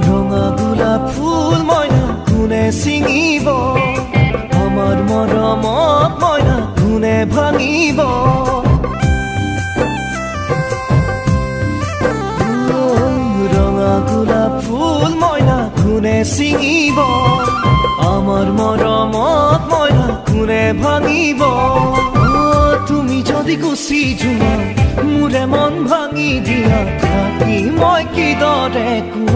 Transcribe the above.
ৰঙা গোলাপ ফুল মইনা কোনে ছিঙিব। আমাৰ মৰমত মইনা কোনে ভাঙিব। ৰঙা গোলাপ ফুল মইনা কোনে ছিঙিব। আমাৰ মৰমত মইনা কোনে ভাঙিব। তুমি যদি গুচি যোৱা মোৰে মন ভাঙি দিয়া থাকি মই কিদৰে কোৱা?